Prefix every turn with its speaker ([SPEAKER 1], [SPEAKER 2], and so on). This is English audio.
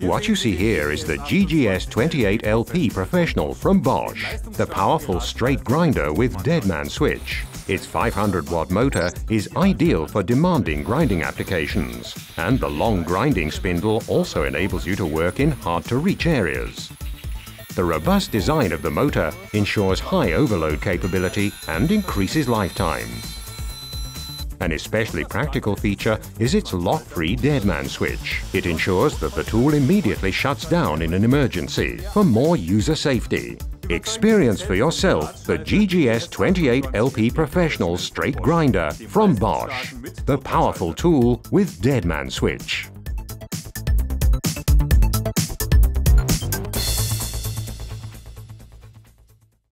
[SPEAKER 1] What you see here is the GGS 28LP Professional from Bosch, the powerful straight grinder with deadman switch. Its 500 watt motor is ideal for demanding grinding applications, and the long grinding spindle also enables you to work in hard to reach areas. The robust design of the motor ensures high overload capability and increases lifetime. An especially practical feature is its lock-free deadman switch. It ensures that the tool immediately shuts down in an emergency for more user safety. Experience for yourself the GGS 28LP Professional Straight Grinder from Bosch, the powerful tool with deadman switch.